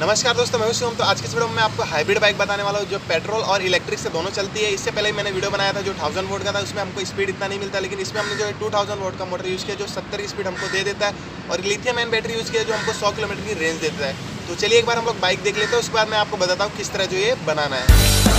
नमस्कार दोस्तों, मैं शिवम। तो आज के इस वीडियो में आपको हाइब्रिड बाइक बताने वाला हूँ, जो पेट्रोल और इलेक्ट्रिक से दोनों चलती है। इससे पहले मैंने वीडियो बनाया था जो थाउज़ेंड वोट का था, उसमें हमको स्पीड इतना नहीं मिलता, लेकिन इसमें हमने जो है टू थाउज़ेंड वोट का मोटर यूज़ किया, जो सत्तर की स्पीड हमको दे देता है, और लिथियम एन बैटरी यूज़ किया, जो हमको सौ किलोमीटर की रेंज देता है। तो चलिए एक बार हम लोग बाइक देख लेते हैं, उसके बाद मैं आपको बताता हूँ किस तरह जो ये बनाना है।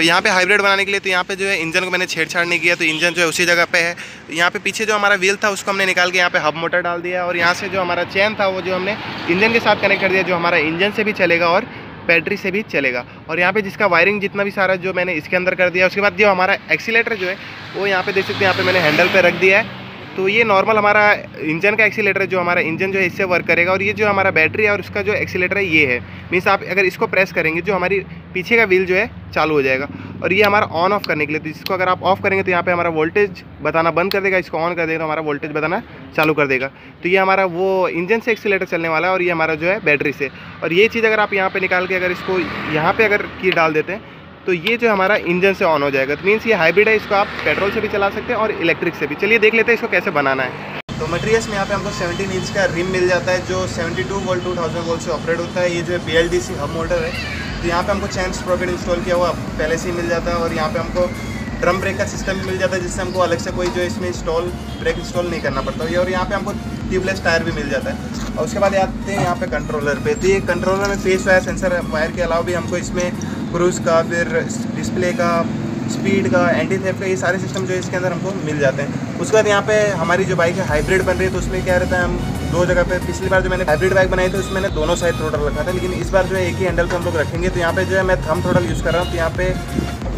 तो यहाँ पे हाइब्रिड बनाने के लिए तो यहाँ पे जो है इंजन को मैंने छेड़छाड़ नहीं किया तो इंजन जो है उसी जगह पे है। यहाँ पे पीछे जो हमारा व्हील था, उसको हमने निकाल के यहाँ पे हब मोटर डाल दिया और यहाँ से जो हमारा चैन था, वो जो हमने इंजन के साथ कनेक्ट कर दिया, जो हमारा इंजन से भी चलेगा और बैटरी से भी चलेगा। और यहाँ पे जिसका वायरिंग जितना भी सारा जो मैंने इसके अंदर कर दिया, उसके बाद जो हमारा एक्सीटर जो है, वो यहाँ पे देख सकते हैं, यहाँ पे मैंने हैंडल पे रख दिया है। तो ये नॉर्मल हमारा इंजन का एक्सीटर है, जो हमारा इंजन जो है, इससे वर्क करेगा और ये जो हमारा बैटरी है और उसका जो एक्सीटर है, ये है। मीन्स आप अगर इसको प्रेस करेंगे, जो हमारी पीछे का व्हील जो है, चालू हो जाएगा। और ये हमारा ऑन ऑफ़ करने के लिए तो इसको अगर आप ऑफ़ करेंगे तो यहाँ पे हमारा वोल्टेज बताना बंद कर देगा, इसको ऑन कर देगा तो हमारा वोल्टेज बताना चालू कर देगा। तो ये हमारा वो इंजन से एक्सीटर चलने वाला है और ये हमारा जो है बैटरी से। और ये चीज़ अगर आप यहाँ पर निकाल के अगर इसको यहाँ पर अगर की डाल देते हैं तो ये जो हमारा इंजन से ऑन हो जाएगा। तो मीन्स ये हाइब्रिड है, इसको आप पेट्रोल से भी चला सकते हैं और इलेक्ट्रिक से भी। चलिए देख लेते हैं इसको कैसे बनाना है। तो मटेरियल्स में यहाँ पे हमको 17 इंच का रिम मिल जाता है, जो 72 वोल्ट 2000 वोल्ट से ऑपरेट होता है। ये जो B L D C hub motor है। तो यहाँ पे हमको चैन स्प्रॉकेट इंस्टॉल किया हुआ पहले से ही मिल जाता है और यहाँ पे हमको ड्रम ब्रेक का सिस्टम भी मिल जाता है, जिससे हमको अलग से कोई जो इसमें इंस्टॉल ब्रेक इंस्टॉल नहीं करना पड़ता। है और यहाँ पे हमको ट्यूबलेस टायर भी मिल जाता है। और उसके बाद आते हैं यहाँ पे कंट्रोलर पे। तो ये कंट्रोलर में फेस वायर सेंसर वायर के अलावा भी हमको इसमें क्रूज़ का, फिर डिस्प्ले का स्पीड का एंटी थेप का, ये सारे सिस्टम जो है इसके अंदर हमको मिल जाते हैं। उसके बाद यहाँ पे हमारी जो बाइक है हाइब्रिड बन रही है तो उसमें क्या रहता है, हम दो जगह पे, पिछली बार जो मैंने हाइब्रिड बाइक बनाई थी, उसमें मैंने दोनों साइड थ्रोटल रखा था, लेकिन इस बार जो है एक ही हैंडल पे हम लोग रखेंगे। तो यहाँ पे जो है मैं थम थ्रोटल यूज़ कर रहा हूँ तो यहाँ पे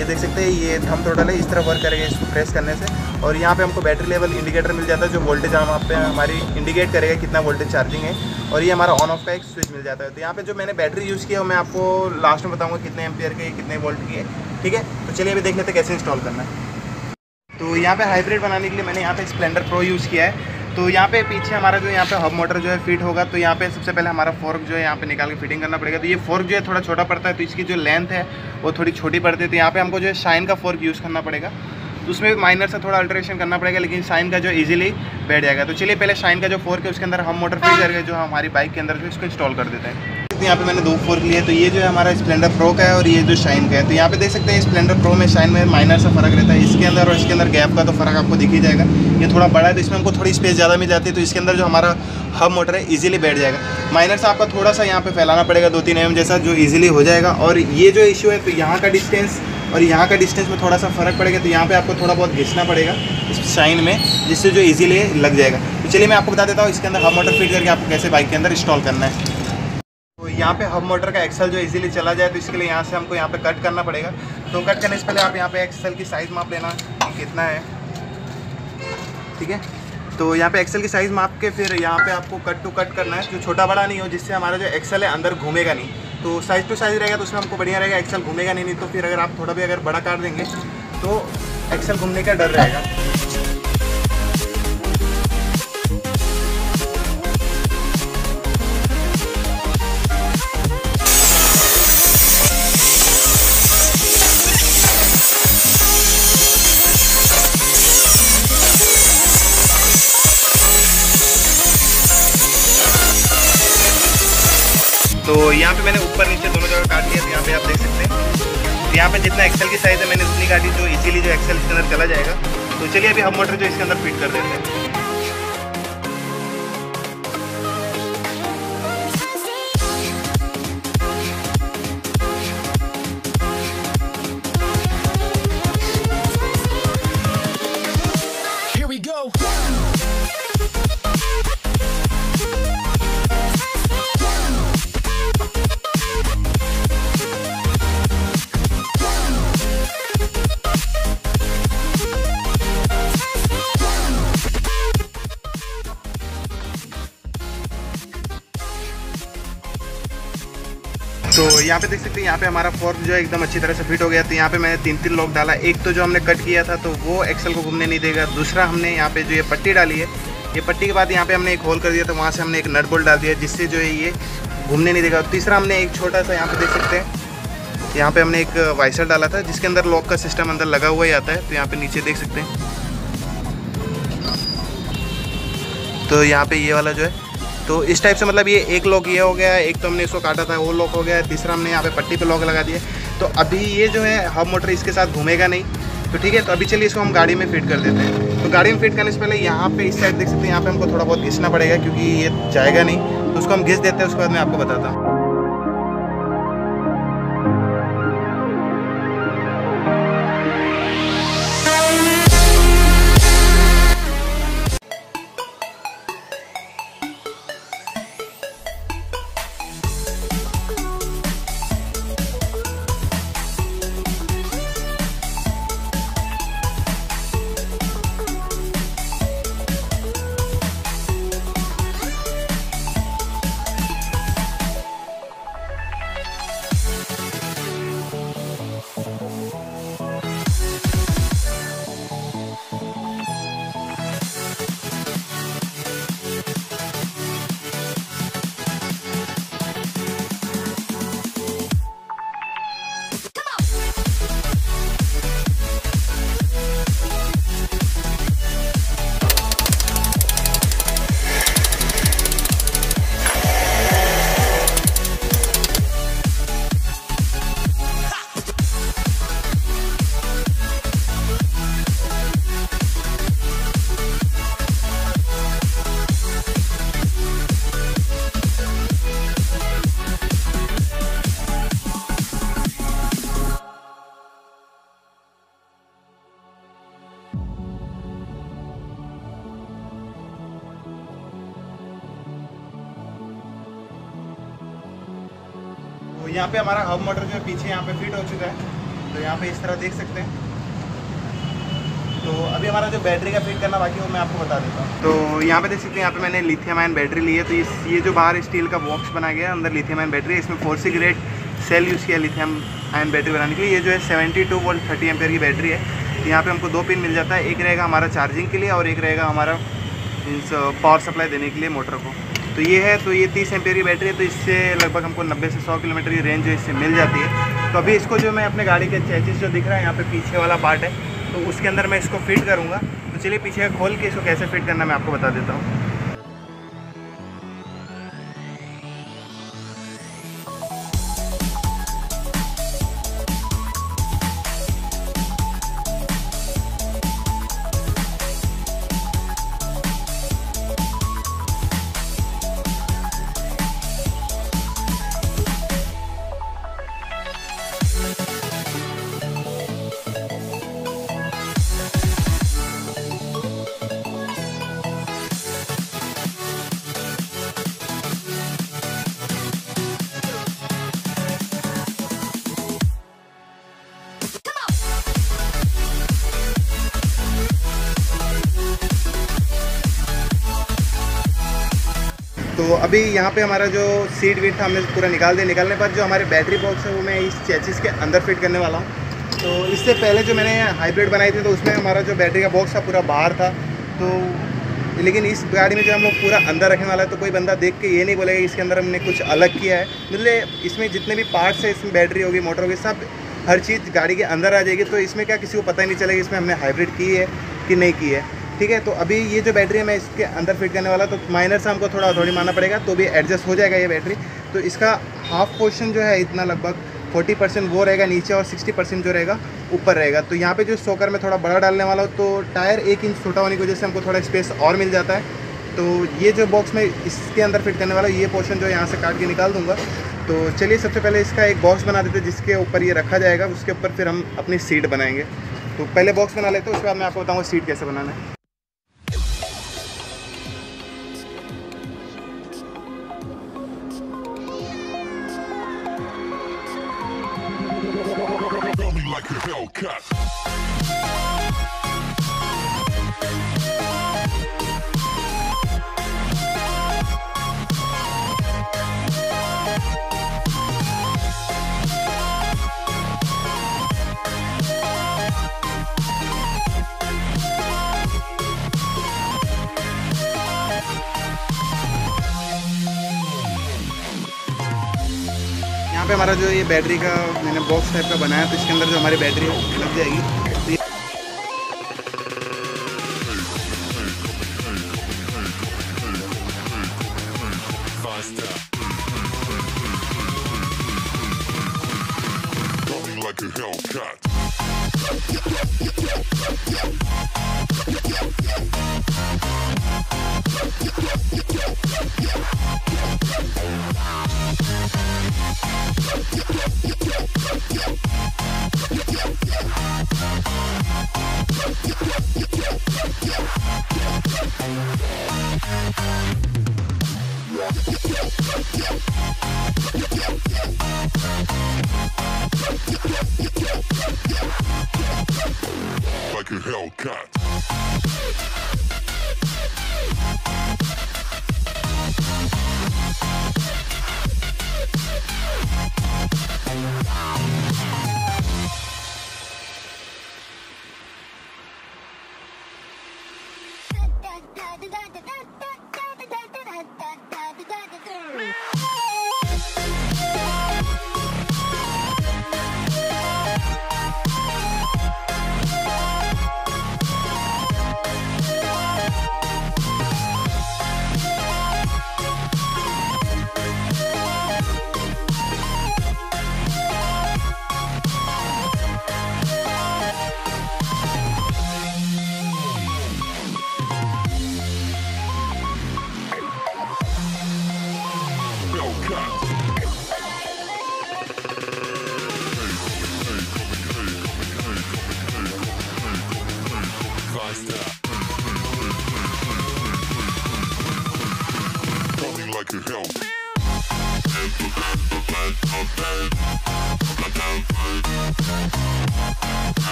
ये देख सकते हैं, ये थम थ्रोटल है, इस तरह वर्क करेगा इसको प्रेस करने से। और यहाँ पे हमको बैटरी लेवल इंडिकेटर मिल जाता है, जो वोल्टेज हम आप पे, हमारी इंडिकेट करेगा कितना वोल्टेज चार्जिंग है। और ये हमारा ऑन ऑफ़ का एक स्विच मिल जाता है। तो यहाँ पे जो मैंने बैटरी यूज़ किया, मैं आपको लास्ट में बताऊँगा कितने एम्पियर के, कितने वोल्ट की है, ठीक है? तो चलिए अभी देख लेते कैसे इंस्टॉल करना है। तो यहाँ पे हाइब्रिड बनाने के लिए मैंने यहाँ पर स्प्लेंडर प्रो यूज़ किया है। तो यहाँ पे पीछे हमारा जो यहाँ पे हब मोटर जो है फिट होगा तो यहाँ पे सबसे पहले हमारा फोर्क जो है यहाँ पे निकाल के फिटिंग करना पड़ेगा। तो ये फोर्क जो है थोड़ा छोटा पड़ता है तो इसकी जो लेंथ है वो थोड़ी छोटी पड़ती है। तो यहाँ पे हमको जो है शाइन का फोर्क यूज़ करना पड़ेगा। तो उसमें भी माइनर से थोड़ा अल्ट्रेशन करना पड़ेगा लेकिन शाइन का जो इजीली बैठ जाएगा। तो चलिए पहले शाइन का जो फोर्क है उसके अंदर हम मोटर फिट करके जो हमारी बाइक के अंदर जो इसको इंस्टॉल कर देते हैं। यहाँ पे मैंने दो फोर्क लिए तो ये जो है हमारा स्प्लेंडर प्रो का है और ये जो शाइन का है। तो यहाँ पे देख सकते हैं स्प्लेंडर प्रो में शाइन में माइनर सा फ़र्क रहता है। इसके अंदर और इसके अंदर गैप का तो फ़र्क आपको दिख ही जाएगा। ये थोड़ा बड़ा है तो इसमें हमको थोड़ी स्पेस ज़्यादा मिल जाती है। तो इसके अंदर जो हमारा हब मोटर है इजीली बैठ जाएगा। माइनर से आपका थोड़ा सा यहाँ पे फैलाना पड़ेगा, दो तीन एम जैसा जो इजीली हो जाएगा। और ये जो इशू है तो यहाँ का डिस्टेंस और यहाँ का डिस्टेंस में थोड़ा सा फ़र्क पड़ेगा। तो यहाँ पे आपको थोड़ा बहुत घिसना पड़ेगा इस शाइन में, जिससे जो इजीली लग जाएगा। तो चलिए मैं आपको बता देता हूँ, इसके अंदर हब मोटर फिट करके आपको कैसे बाइक के अंदर इंस्टॉल करना है। यहाँ पे हब मोटर का एक्सल जो इजीली चला जाए तो इसके लिए यहाँ से हमको यहाँ पे कट करना पड़ेगा। तो कट करने से पहले आप यहाँ पे एक्सल की साइज़ माप लेना, कितना है। ठीक है? तो यहाँ पे एक्सल की साइज़ माप के फिर यहाँ पे आपको कट टू कट करना है, जो छोटा बड़ा नहीं हो, जिससे हमारा जो एक्सल है अंदर घूमेगा नहीं। तो साइज़ टू साइज़ रहेगा तो उसमें हमको बढ़िया रहेगा एक्सल घूमेगा नहीं नहीं तो फिर अगर आप थोड़ा भी अगर बड़ा काट देंगे तो एक्सल घूमने का डर रहेगा। तो यहाँ पे मैंने ऊपर नीचे दोनों जगह काट लिया तो यहाँ पे आप देख सकते हैं। तो यहाँ पे जितना एक्सेल की साइज़ है, मैंने उतनी काटी, जो इजीली जो एक्सेल इसके अंदर चला जाएगा। तो चलिए अभी हम मोटर जो इसके अंदर फिट कर देते हैं। तो यहाँ पे देख सकते हैं, यहाँ पे हमारा फॉर्म जो है एकदम अच्छी तरह से फिट हो गया। तो यहाँ पे मैंने तीन तीन लॉक डाला। एक तो जो हमने कट किया था तो वो एक्सल को घूमने नहीं देगा। दूसरा हमने यहाँ पे जो ये पट्टी डाली है, ये पट्टी के बाद यहाँ पे हमने एक होल कर दिया तो वहाँ से हमने एक नट बोल्ट डाल दिया, जिससे जो है ये घूमने नहीं देगा। तीसरा हमने एक छोटा सा यहाँ पे देख सकते हैं, यहाँ पे हमने एक वाइसर डाला था, जिसके अंदर लॉक का सिस्टम अंदर लगा हुआ ही आता है। तो यहाँ पे नीचे देख सकते हैं। तो यहाँ पे ये वाला जो है तो इस टाइप से मतलब ये एक लॉक ये हो गया, एक तो हमने इसको काटा था, वो लॉक हो गया, तीसरा हमने यहाँ पे पट्टी पे लॉक लगा दिया तो अभी ये जो है, हब मोटर इसके साथ घूमेगा नहीं। तो ठीक है तो अभी चलिए इसको हम गाड़ी में फिट कर देते हैं। तो गाड़ी में फिट करने से पहले यहाँ पे इस साइड देख सकते हैं, यहाँ पे हमको थोड़ा बहुत घिसना पड़ेगा क्योंकि ये जाएगा नहीं। तो उसको हम घिस देते हैं, उसके बाद मैं आपको बताता हूँ। यहाँ पे हमारा हब मोटर जो है पीछे यहाँ पे फिट हो चुका है। तो यहाँ पे इस तरह देख सकते हैं। तो अभी हमारा जो बैटरी का फिट करना बाकी वो मैं आपको बता देता हूँ। तो यहाँ पे देख सकते हैं, यहाँ पे मैंने लिथियम आयन बैटरी ली है। तो ये जो बाहर स्टील का बॉक्स बना गया अंदर लिथियम आयन बैटरी है, इसमें four C grade cell use किया लिथियम आयन बैटरी बनाने के लिए। ये जो है seventy two volt thirty ampere की बैटरी है। तो यहाँ पे हमको दो पिन मिल जाता है। एक रहेगा हमारा चार्जिंग के लिए और एक रहेगा हमारा मीन्स पावर सप्लाई देने के लिए मोटर को। तो ये है तो ये तीस एम्पेयर की बैटरी है तो इससे लगभग हमको 90 से सौ किलोमीटर की रेंज जो इससे मिल जाती है। तो अभी इसको जो मैं अपने गाड़ी के चैचिस जो दिख रहा है, यहाँ पर पीछे वाला पार्ट है तो उसके अंदर मैं इसको फिट करूँगा। तो चलिए पीछे खोल के इसको कैसे फिट करना मैं आपको बता देता हूँ। अभी यहाँ पे हमारा जो सीट वीट था, हमने पूरा निकाल दिया। निकालने पर जो हमारे बैटरी बॉक्स है, वो मैं इस चैचिस के अंदर फिट करने वाला हूँ। तो इससे पहले जो मैंने हाइब्रिड बनाई थी तो उसमें हमारा जो बैटरी का बॉक्स था, पूरा बाहर था। तो लेकिन इस गाड़ी में जो हम लोग पूरा अंदर रखने वाला है तो कोई बंदा देख के ये नहीं बोलेगा इसके अंदर हमने कुछ अलग किया है। मतलब इसमें जितने भी पार्ट्स है, इसमें बैटरी होगी मोटर होगी, सब हर चीज़ गाड़ी के अंदर आ जाएगी। तो इसमें क्या किसी को पता ही नहीं चलेगा इसमें हमने हाइब्रिड की है कि नहीं की है। ठीक है तो अभी ये जो बैटरी है, मैं इसके अंदर फिट करने वाला तो माइनर से हमको थोड़ा थोड़ी मानना पड़ेगा तो भी एडजस्ट हो जाएगा ये बैटरी। तो इसका हाफ़ पोर्शन जो है, इतना लगभग 40 परसेंट वो रहेगा नीचे और 60 परसेंट जो रहेगा ऊपर रहेगा। तो यहाँ पे जो सोकर में थोड़ा बड़ा डालने वाला हूँ तो टायर एक इंच छोटा होने की वजह से हमको थोड़ा स्पेस और मिल जाता है। तो ये जो बॉक्स में इसके अंदर फिट करने वाला ये पोर्शन जो यहाँ से काट के निकाल दूँगा। तो चलिए, सबसे पहले इसका एक बॉक्स बना देते जिसके ऊपर ये रखा जाएगा, उसके ऊपर फिर हम अपनी सीट बनाएँगे। तो पहले बॉक्स बना लेते हैं, उसके बाद मैं आपको बताऊँगा सीट कैसे बनाना है। cut. यहाँ पे हमारा जो ये बैटरी का मैंने बॉक्स टाइप का बनाया तो इसके अंदर जो हमारी बैटरी है लग जाएगी। Hellcat.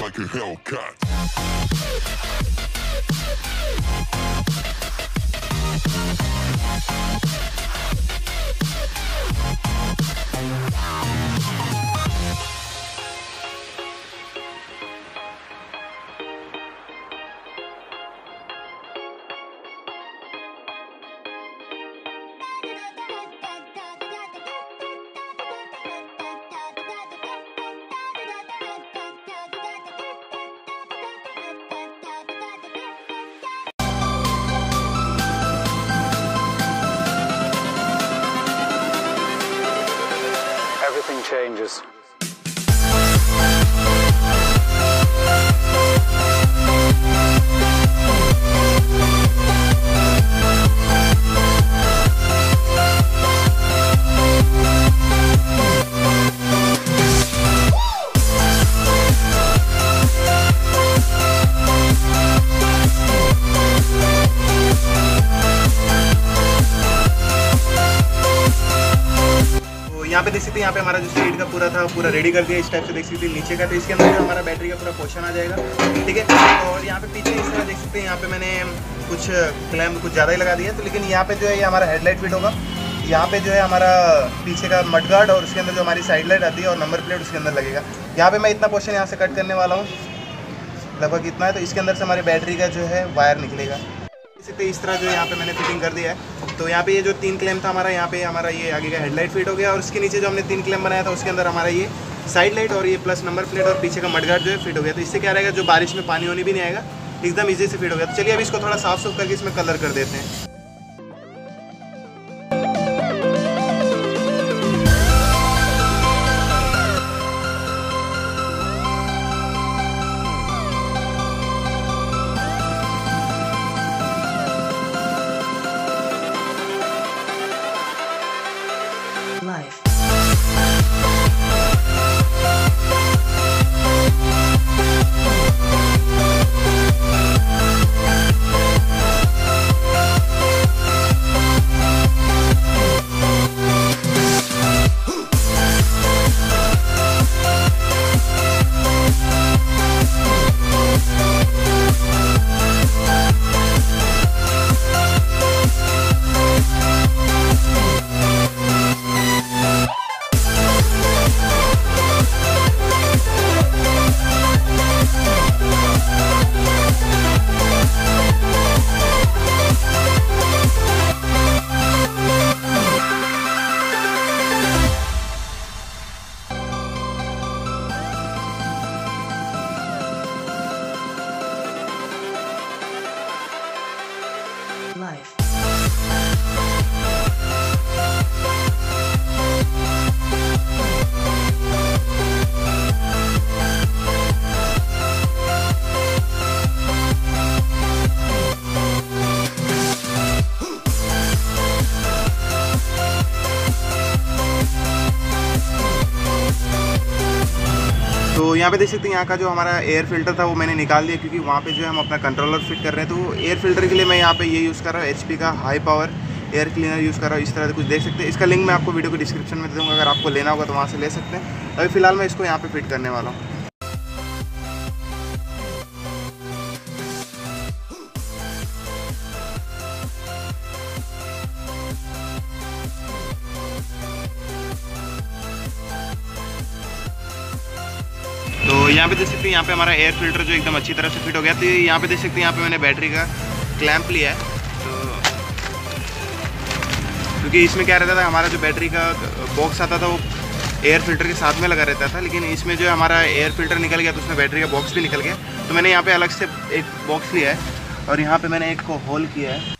Like a Hellcat. everything Cheers. पे हमारा जो सीट का पूरा था पूरा रेडी कर दिया इस टाइप से देख सकते हैं। नीचे का तो इसके अंदर जो हमारा बैटरी का पूरा पोर्शन आ जाएगा। ठीक है? और यहाँ पे पीछे इस तरह देख सकते हैं, यहाँ पे मैंने कुछ क्लैम कुछ ज़्यादा ही लगा दिया तो लेकिन यहाँ पे जो है ये हमारा हेडलाइट फिट होगा। यहाँ पे जो है हमारा पीछे का मडगार्ड और उसके अंदर जो हमारी साइड लाइट आती है और नंबर प्लेट उसके अंदर लगेगा। यहाँ पे मैं इतना पोर्शन यहाँ से कट करने वाला हूँ। लगभग इतना है तो इसके अंदर से हमारी बैटरी का जो है वायर निकलेगा। सकते इस तरह जो यहाँ पे मैंने फिटिंग कर दिया है। तो यहाँ पे ये जो तीन क्लेम था हमारा, यहाँ पे हमारा ये आगे का हेडलाइट फिट हो गया और उसके नीचे जो हमने तीन क्लेम बनाया था, उसके अंदर हमारा ये साइड लाइट और ये प्लस नंबर प्लेट और पीछे का मडगार्ड जो है फिट हो गया। तो इससे क्या रहेगा, जो बारिश में पानी होनी भी नहीं आएगा, एकदम ईजी से फिट हो गया। तो चलिए अभी इसको थोड़ा साफ़ सुफ करके इसमें कलर कर देते हैं। Life. यहाँ पे देख सकते हैं, यहाँ का जो हमारा एयर फ़िल्टर था वो मैंने निकाल दिया क्योंकि वहाँ पे जो है हम अपना कंट्रोलर फिट कर रहे हैं। तो एयर फ़िल्टर के लिए मैं यहाँ पे ये यूज़ कर रहा हूँ एचपी का high power air cleaner use कर रहा हूँ। इस तरह से कुछ देख सकते हैं। इसका लिंक मैं आपको वीडियो को डिस्क्रिप्शन में दे दूँगा, अगर आपको लेना होगा तो वहाँ से ले सकते हैं। अभी फ़िलहाल मैं इसको यहाँ पर फिट करने वाला हूँ। यहाँ पे देख सकते हैं, यहाँ पे हमारा एयर फ़िल्टर जो एकदम अच्छी तरह से फिट हो गया। तो यहाँ पे देख सकते हैं, यहाँ पे मैंने बैटरी का क्लैंप लिया है। तो क्योंकि इसमें क्या रहता था, हमारा जो बैटरी का बॉक्स आता था, वो एयर फ़िल्टर के साथ में लगा रहता था, लेकिन इसमें जो हमारा एयर फ़िल्टर निकल गया तो उसमें बैटरी का बॉक्स भी निकल गया। तो मैंने यहाँ पे अलग से एक बॉक्स लिया है, और यहाँ पे मैंने एक होल किया है।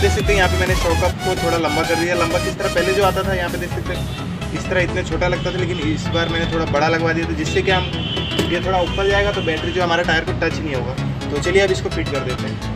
पे देख सकते हैं, यहाँ पे मैंने शॉकअप को थोड़ा लंबा कर दिया। लंबा किस तरह? पहले जो आता था, यहाँ पे देख सकते हैं, इस तरह इतने छोटा लगता था, लेकिन इस बार मैंने थोड़ा बड़ा लगवा दिया तो जिससे कि हम, ये थोड़ा ऊपर जाएगा तो बैटरी जो हमारा टायर को टच नहीं होगा। तो चलिए, अब इसको फिट कर देते हैं।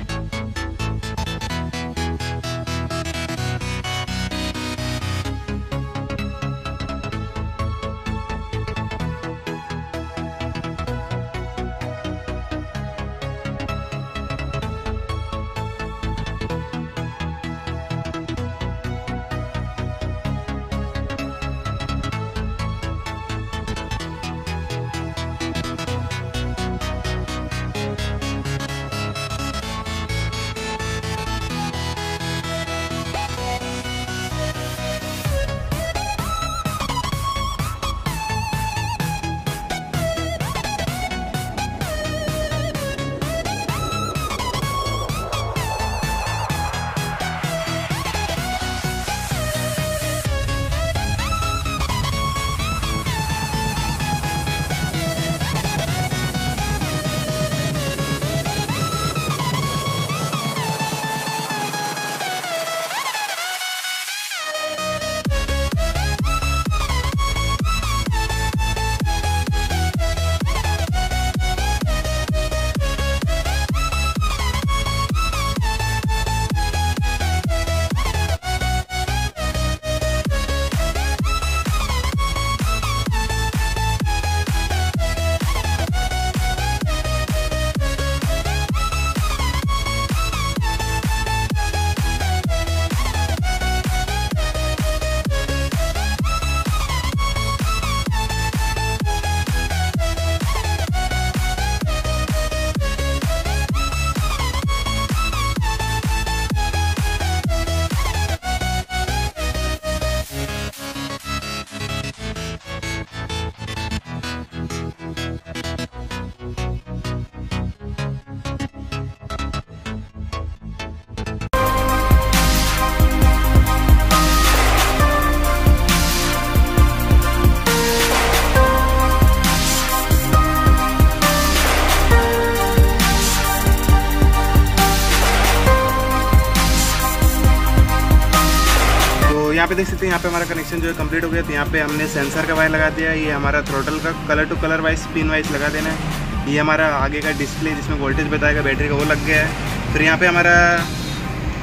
पे देख सकते हैं, यहाँ पे हमारा कनेक्शन जो है कंप्लीट हो गया। तो यहाँ पे हमने सेंसर का वायर लगा दिया ये हमारा थ्रोटल का colour to colour wise pin wise लगा देना है। ये हमारा आगे का डिस्प्ले जिसमें वोल्टेज बताएगा बैटरी का, वो लग गया है। फिर यहाँ पे हमारा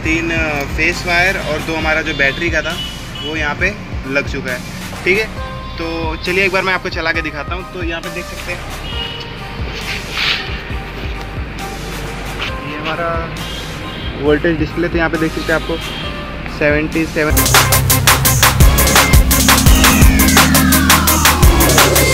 तीन फेस वायर और दो हमारा जो बैटरी का था, वो यहाँ पर लग चुका है। ठीक है? तो चलिए एक बार मैं आपको चला के दिखाता हूँ। तो यहाँ पे देख सकते हैं। ये हमारा वोल्टेज डिस्प्ले तो यहाँ पे देख सकते हैं आपको। 77 तो Thank you.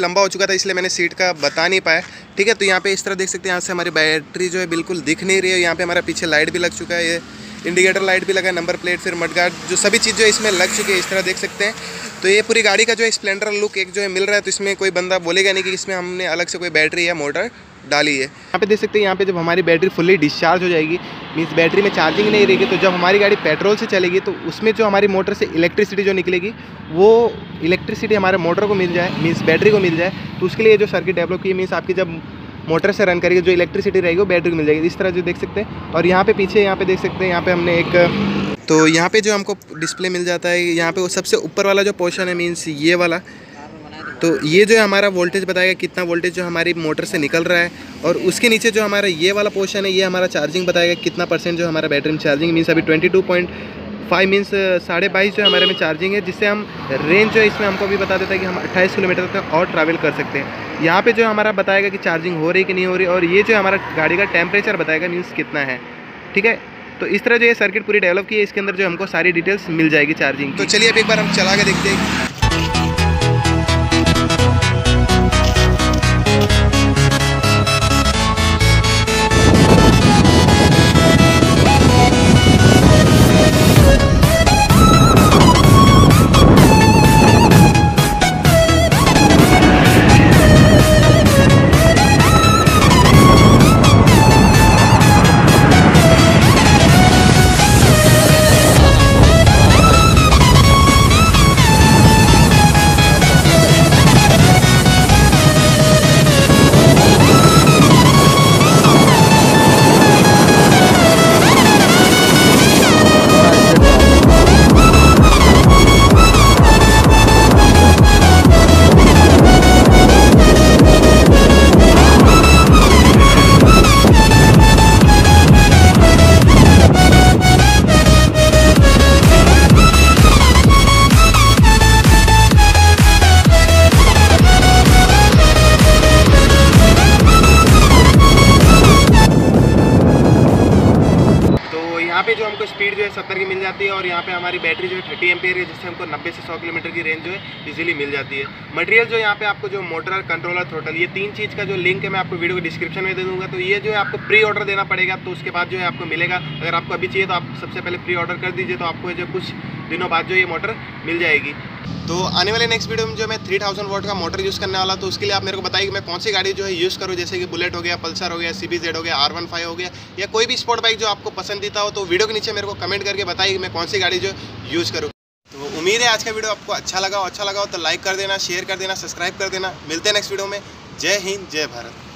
लंबा हो चुका था, इसलिए मैंने सीट का बता नहीं पाया। ठीक है तो यहाँ पे इस तरह देख सकते हैं, यहाँ से हमारी बैटरी जो है बिल्कुल दिख नहीं रही है। यहाँ पे हमारा पीछे लाइट भी लग चुका है, ये इंडिकेटर लाइट भी लगा नंबर प्लेट फिर मडगार्ड जो सभी चीज़ जो इसमें लग चुकी है, इस तरह देख सकते हैं। तो ये पूरी गाड़ी का जो है स्प्लेंडर लुक, एक जो है मिल रहा है तो इसमें कोई बंदा बोलेगा नहीं कि इसमें हमने अलग से कोई बैटरी या मोटर डाली है। यहाँ पे देख सकते हैं, यहाँ पे जब हमारी बैटरी फुल्ली डिस्चार्ज हो जाएगी मीन्स बैटरी में चार्जिंग नहीं रहेगी तो जब हमारी गाड़ी पेट्रोल से चलेगी तो उसमें जो हमारी मोटर से इलेक्ट्रिसिटी जो निकलेगी, वो इलेक्ट्रिसिटी हमारे मोटर को मिल जाए मीन्स बैटरी को मिल जाए तो उसके लिए जो सर्किट डेवलप की मीन्स आपकी जब मोटर से रन करेगी जो इलेक्ट्रिसिटी रहेगी वो बैटरी मिल जाएगी। इस तरह जो देख सकते हैं। और यहाँ पे पीछे यहाँ पे देख सकते हैं, यहाँ पे हमने एक तो यहाँ पे जो हमको डिस्प्ले मिल जाता है, यहाँ पे वो सबसे ऊपर वाला जो पोर्शन है मीन्स ये वाला। तो ये जो है हमारा वोल्टेज बताएगा, कितना वोल्टेज जो हमारी मोटर से निकल रहा है। और उसके नीचे जो हमारा ये वाला पोर्शन है, ये हमारा चार्जिंग बताएगा, कितना परसेंट जो हमारा बैटरी में चार्जिंग मीन्स अभी twenty two point five means साढ़े बाईस जो हमारे में चार्जिंग है, जिससे हम रेंज जो है इसमें हमको भी बता देता है कि हम अट्ठाईस किलोमीटर तक और ट्रैवल कर सकते हैं। यहाँ पे जो हमारा बताएगा कि चार्जिंग हो रही कि नहीं हो रही, और ये जो हमारा गाड़ी का टेम्परेचर बताएगा मीन्स कितना है। ठीक है? तो इस तरह जो ये सर्किट पूरी डेवलप की है, इसके अंदर जो हमको सारी डिटेल्स मिल जाएगी चार्जिंग तो चलिए अब एक बार हम चला के देखते हैं। इजीली मिल जाती है। मटेरियल जो यहाँ पे आपको जो मोटर कंट्रोलर थ्रोटल ये तीन चीज़ का जो लिंक है मैं आपको वीडियो को डिस्क्रिप्शन में दे दूँगा। तो ये जो है आपको प्री ऑर्डर देना पड़ेगा तो उसके बाद जो है आपको मिलेगा। अगर आपको अभी चाहिए तो आप सबसे पहले प्री ऑर्डर कर दीजिए तो आपको जो कुछ दिनों बाद जो ये मोटर मिल जाएगी। तो आने वाले नेक्स्ट वीडियो में जो मैं थ्री थाउज़ेंड वोट का मोटर यूज़ करने वाला तो उसके लिए आप मेरे को बताइए कि मैं कौन सी गाड़ी जो है यूज़ करूँ, जैसे कि बुलेट हो गया पल्सर हो गया सी बी हो गया आर हो गया, या कोई भी स्पोर्ट बाइक जो आपको पसंदीदा हो तो वीडियो के नीचे मेरे को कमेंट करके बताइए कि मैं कौन सी गाड़ी जो यूज़ करूँ। उम्मीद है आज का वीडियो आपको अच्छा लगा अच्छा लगा हो तो लाइक कर देना शेयर कर देना सब्सक्राइब कर देना। मिलते हैं नेक्स्ट वीडियो में। जय हिंद, जय भारत।